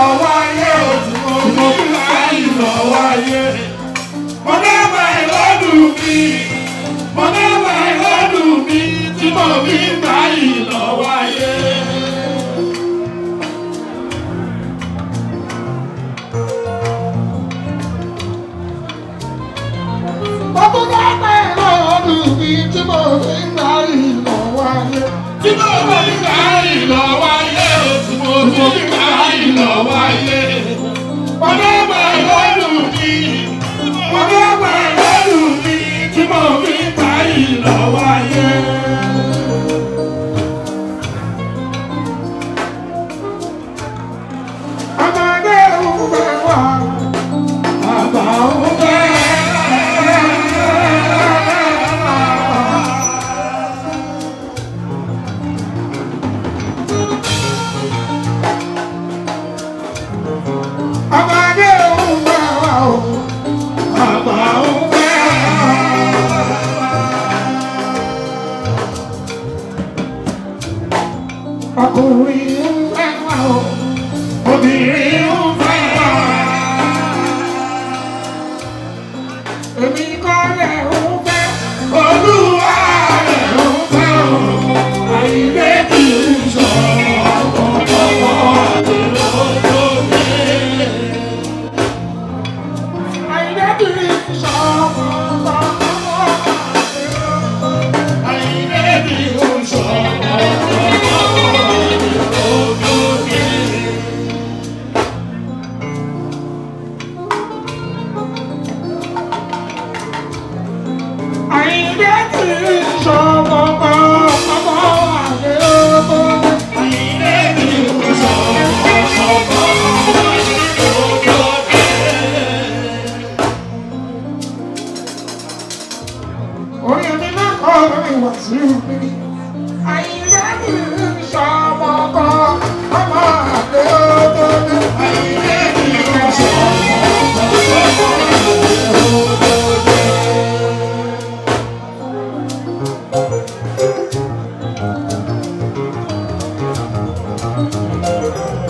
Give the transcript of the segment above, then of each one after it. wáyé òtún mo fi wáyé lọ wáyé. Mo dábàá ìlọ́dún mi. Amen. Mm-hmm. Thank you.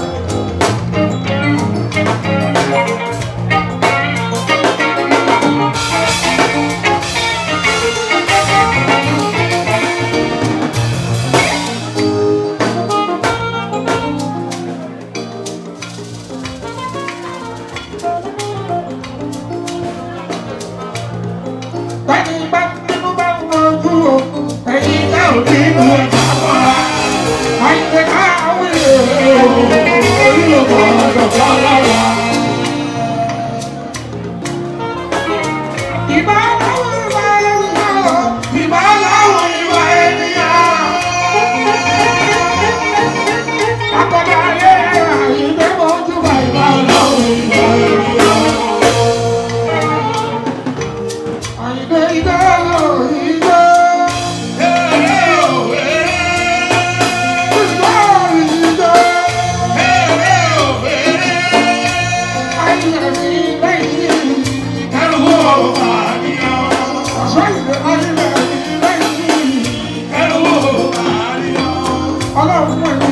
ọlọ́run fún ẹ̀mí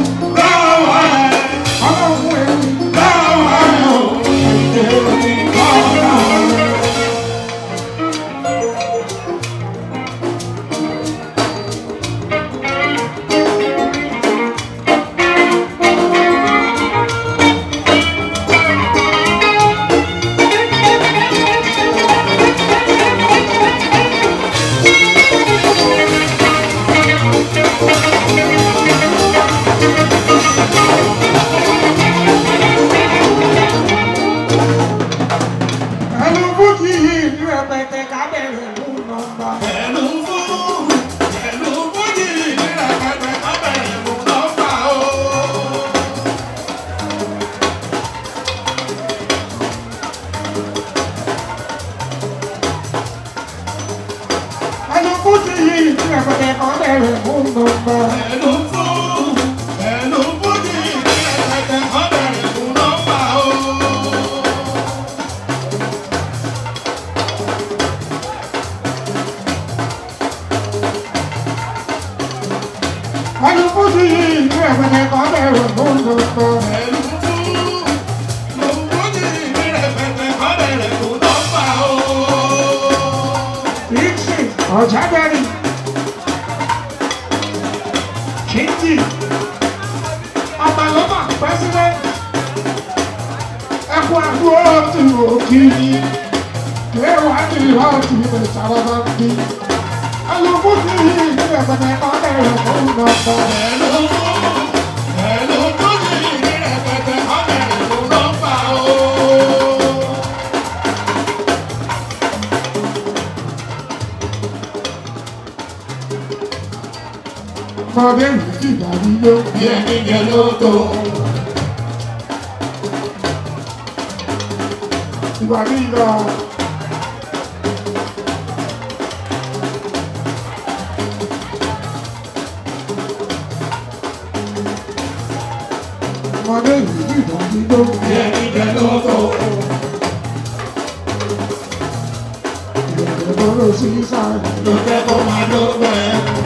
Ọ̀jágbẹ́rì kìntì ọba ló mà pẹ́ sílẹ̀ ẹkú àgbo ọ̀tù òkìrì léwà ní ìwà ọ̀tù ìwé sábàbà bí ọkọ bẹ́ẹ̀ sì dàbí ló. bí ẹni jẹ ló tó. ìgbà bí lọ. ọmọdé yìí sì dàbí ló. bí ẹni jẹ ló tó. ìyàwó ló sì sáré. ló fẹ́ kó máa dọ́gba ẹ̀.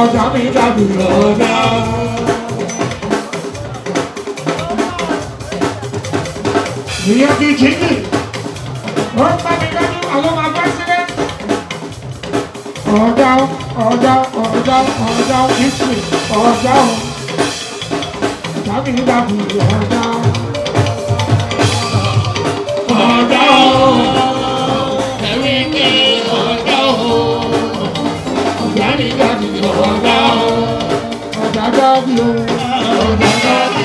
ọjà mi dàbí ọ̀dà. ìyẹn ti jí mi ó ń bá mi dájú àwọn ọmọ abẹ́ sílẹ̀. ọ̀dà ọ̀dà ọ̀dà ọ̀dà ìsìn ọ̀dà ọ̀dà mi dàbí ọ̀dà. ọ̀dà ọ̀dà. above you.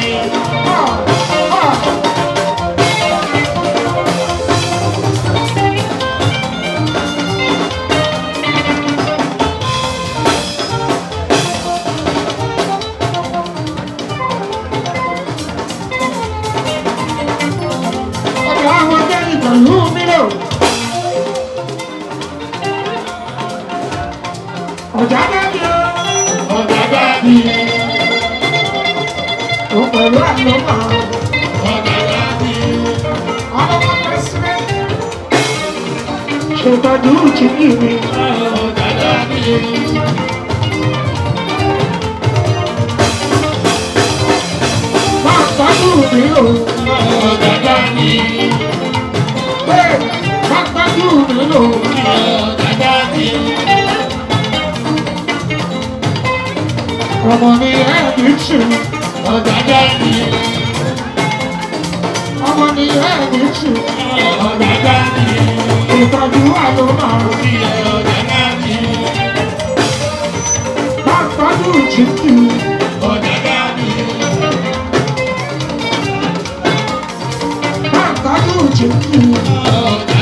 ṣètọ́jú ti kí mi. Má gbádù mi o. Bẹ́ẹ̀ má gbádù mi o. Ọmọ mi ẹ̀ bí tù. Ọ̀gá dá mi. Oh, ní ẹ̀ẹ́dì ṣù. ọ̀dà dání. ìtọ́jú wà ló máa ń fi ọ̀dà dání. bá a tọ́jú ìtìtì. ọ̀dà dání. bá a tọ́jú ìtìtì. ọ̀dà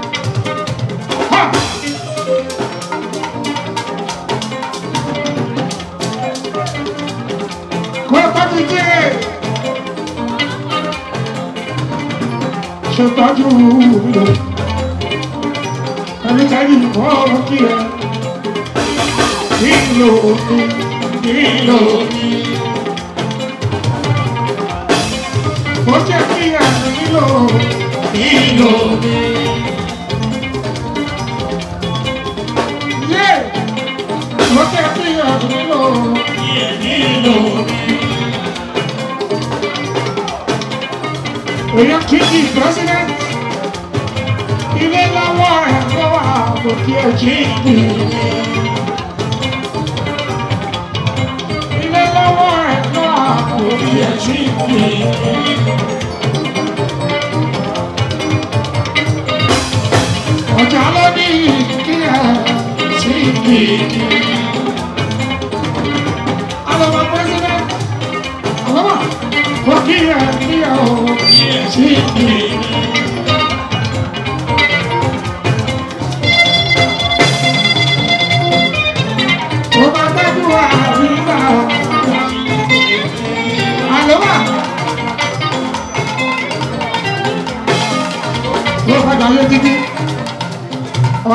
Every time you call me, kí ẹ nílò omi nílò omi. porque eu te queria. lọ́wọ́ ẹ̀ náà kò bí ẹ ti pè é. ọ̀jà ló ní kí ẹ ti pè é. alọ́mọ pẹ́sídẹ́ntì alọ́mọ kò kí ẹ.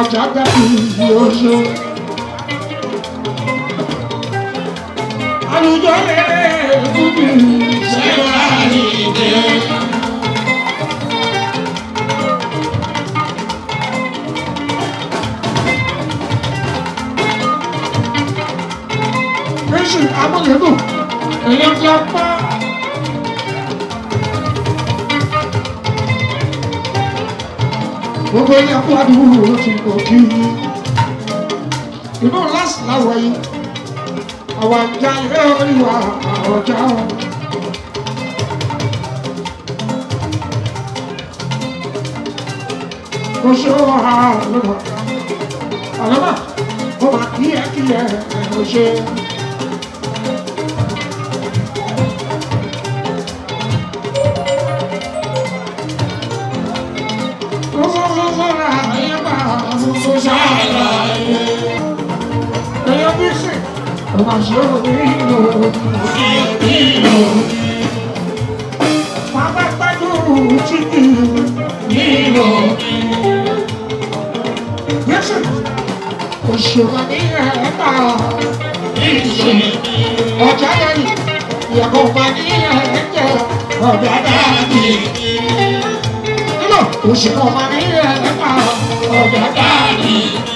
ọjà dàbí ibi oṣù. àlùjọ lẹ́rẹ̀ẹ́ kúbi ṣẹ́wà nìdẹ. Bísí amúlẹ́dùn, èyí ti ọpẹ́. gbogbo yẹn kó adúgbò ló ti kò kí i. ìbọn láti láwọ yìí àwọn ọjà ilé oríwà ọjà wọn. kò ṣe ó wà lọ́dọ̀ àlọ́ náà ó máa kí ẹ kí ẹ ẹ ò ṣe é. Majorino, Nino, Papa Paducci, Nino, Yes, o Giovanina é mal, o Giovanni, e a o Gaddafi. o Giovanni o Gaddafi.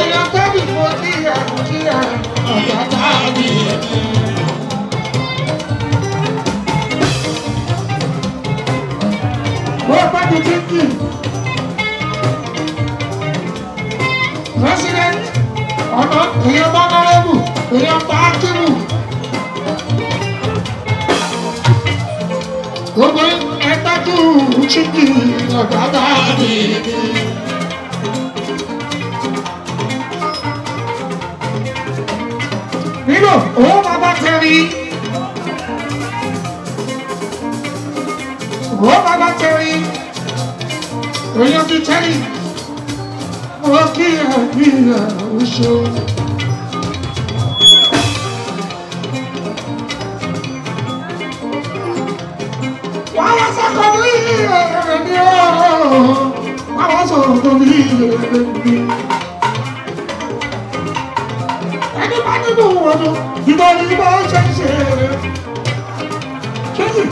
èèyàn tó bì mo ti yà mo ti yà ọ̀gá tá a president ọ̀nà èèyàn bá náírà bù èèyàn bá kí bù. gbogbo dùn ṣíkì ọ̀gá bá mi dùn. nínú òun bàbá tẹ̀rí. òun bàbá tẹ̀rí. oyún ti tẹ̀rí. ó kí ẹ̀mí ẹ̀ ń ṣe. mi ìdílé gbogbo mi. ẹni bá nínú ọdún ìbọn ni ìbọn ṣe ń ṣe rere. kéyì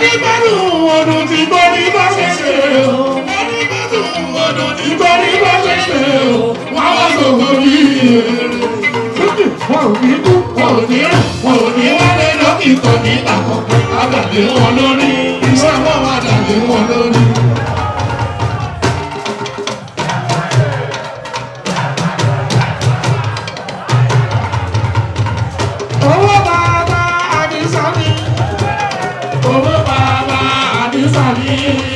ẹni bá dùn ọdún tí gbórí bá ṣe ṣe o ẹni bá dùn ọdún tí gbórí bá ṣe ṣe o wọn wá gbogbo ní ìrẹ̀lẹ̀. wọn ò ní kú wọn ò ní rù wọn ò ní wálé lọ́kìtọ̀ nígbà kan àgbàdé wọn lórí iṣẹ́ wọn wá dàbí wọn lórí. Sabe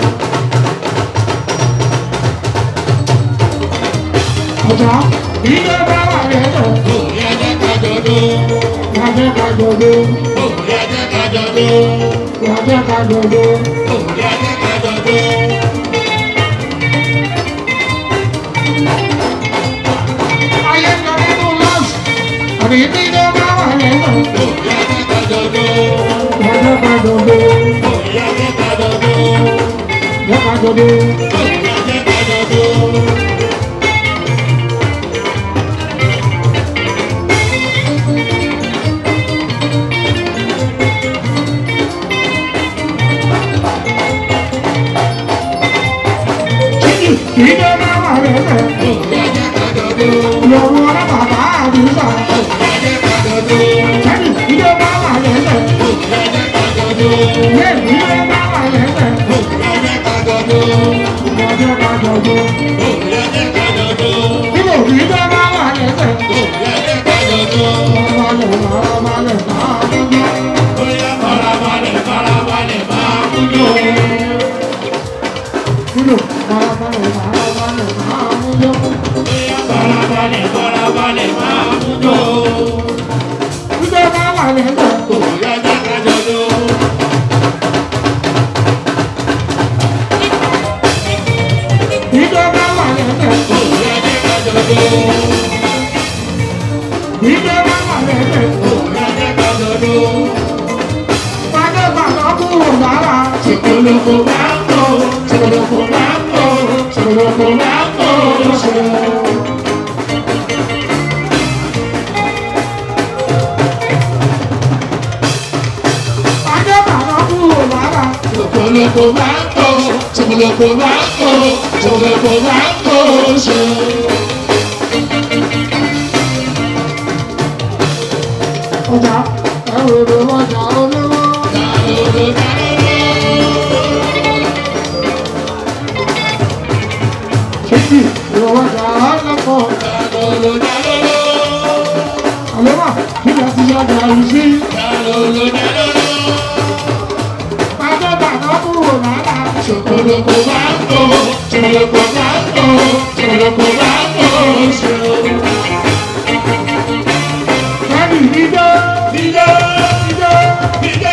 àbújá ilé bá wà lẹ́tọ̀. òun yẹ jẹ́ ká jọ dó. wà jẹ́ ká jọ dó. òun yẹ jẹ́ ká jọ dó. wà jẹ́ ká jọ dó. òun yẹ jẹ́ ká jọ dó. ayé lọ nínú àbí ilé bá wà lẹ́tọ̀. òun yẹ jẹ́ ká jọ dó. wà jẹ́ ká jọ dó. òun yẹ jẹ́ ká jọ dó. jẹ́ ká ìjọ ṣòmọlọpọ máa ń kó ṣòmọlọpọ máa ń kó ṣòmọlọpọ máa ń kó ṣe. ọjà ẹ̀rọ ìlú ọjà olówó. ọjà olówó náà. sí ìrọ̀wọ́ yàrá lọ́pọ̀. àlọ́ wà nígbà tí yàrá yìí sí. lo comanto, yo me lo comanto, yo me lo comanto. Mami, mira, mira, mira, mira.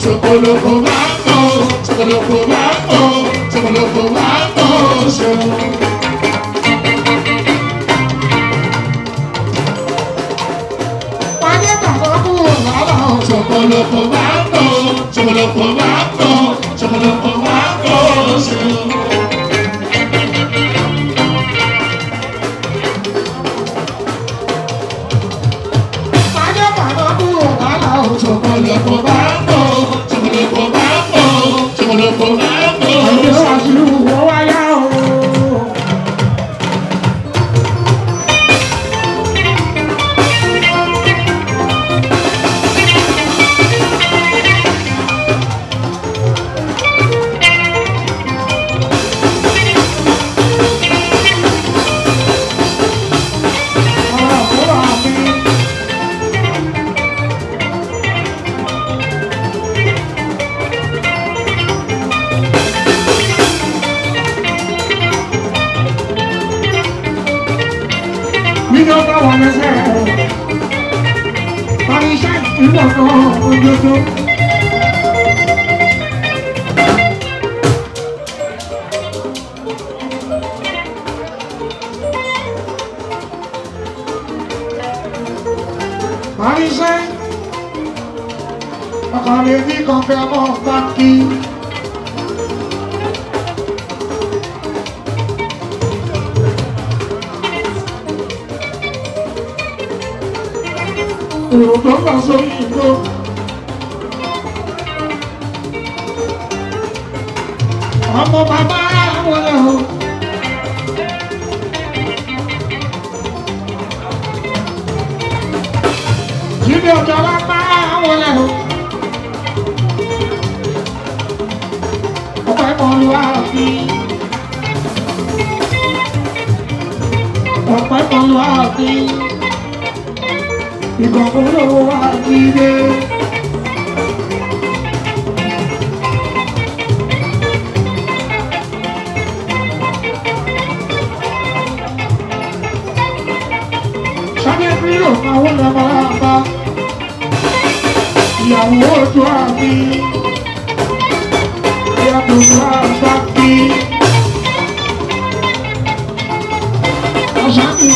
Chocolate, chocolate, chocolate. àríṣẹ́ ọkàn lè ní kọ̀ọ̀kan ọmọ ọ̀gbà kí. èrò tó bá sórí ìgbó. ọmọ bàbá àti ìkọ̀kọ̀rọ̀ àti ilé. sábẹ́ nílò àwọn lọ́mọ àbá ìyàwó ojú àbí.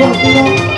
Thank you.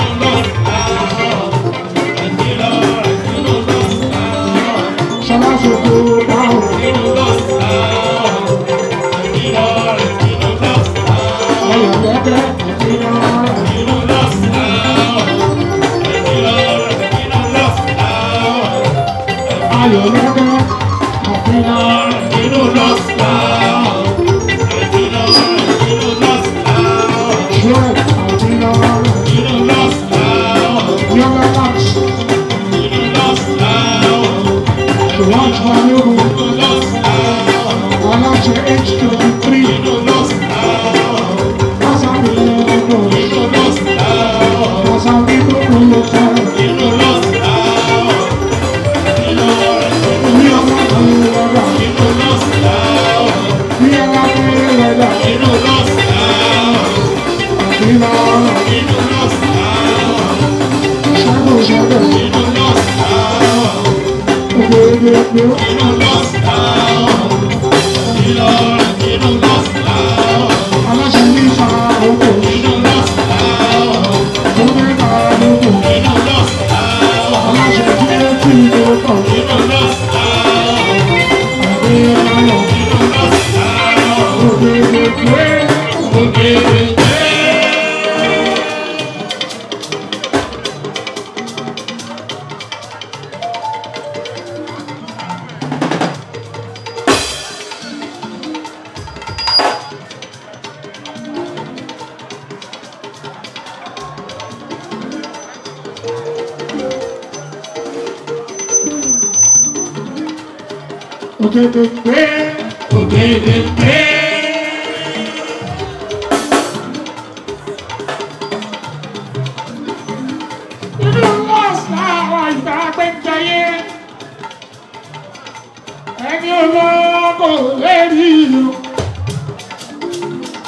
you and I lost.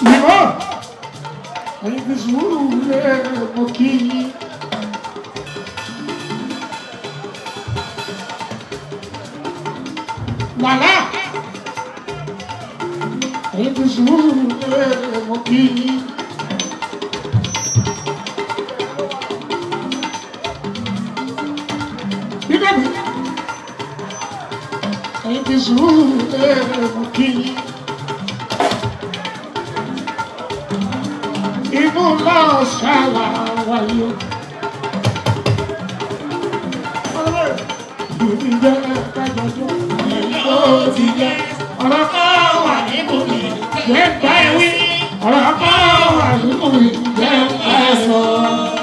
Irmão! Ainda juro, mulher, é, um pouquinho. lá Ainda juro, mulher, é, um pouquinho. Ainda juro, mulher, é, um pouquinho. ọlọ́mọ ṣàlà wáyé. Bùnmi jẹ́ kájọ tó. Ìyó ti jẹ́ ọ̀rọ̀ kan wà ní bùnmi. Jẹ́ bá ẹ wí. Ọ̀rọ̀ kan wà ní bùnmi. Jẹ́ bá ẹ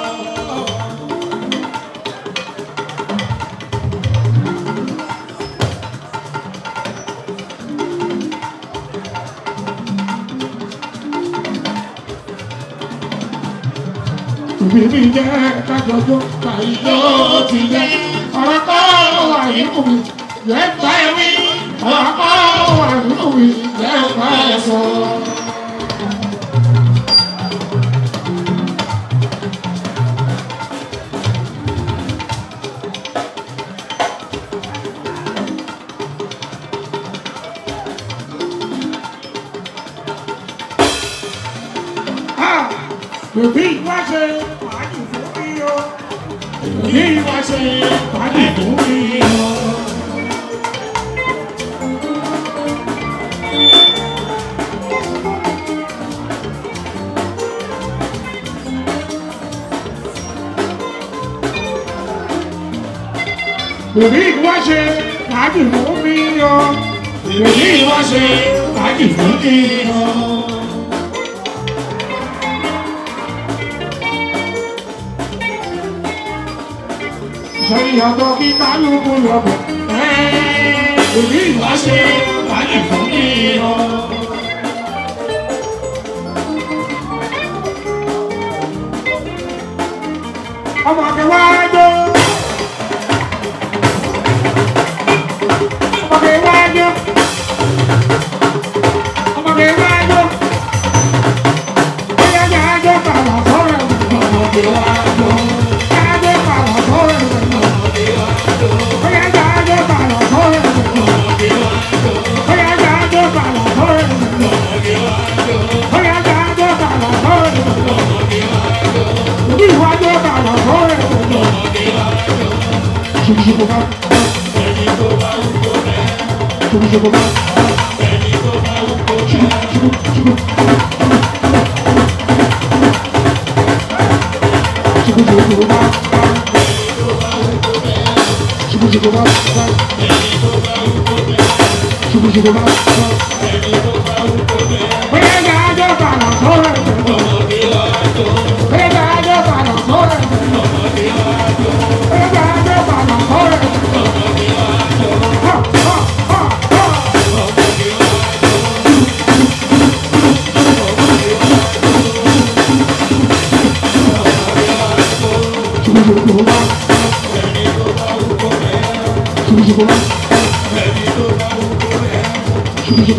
tèmi mi jẹ́ kájọjọ́ tàyí ti jẹ́ ọ̀rọ̀ kọ́ wà yìí kù mí lẹ́gbàá ẹ̀mí. ṣòkòtò bá sọ. bóyá ìjà ajọ́ bàlà sọ́rọ̀ ẹ̀sẹ̀. bóyá ìjà ajọ́ bàlà sọ́rọ̀ ẹ̀sẹ̀. bóyá ìjà ajọ́ bàlà sọ́rọ̀ ẹ̀sẹ̀. Thank you. Hey,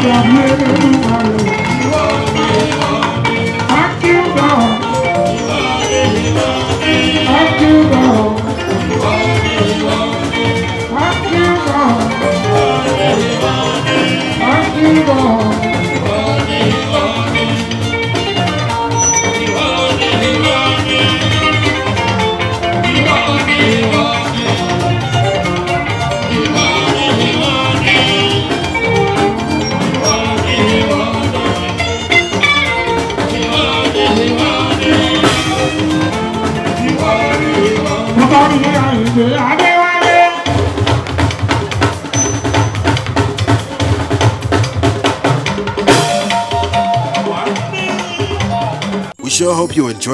I'm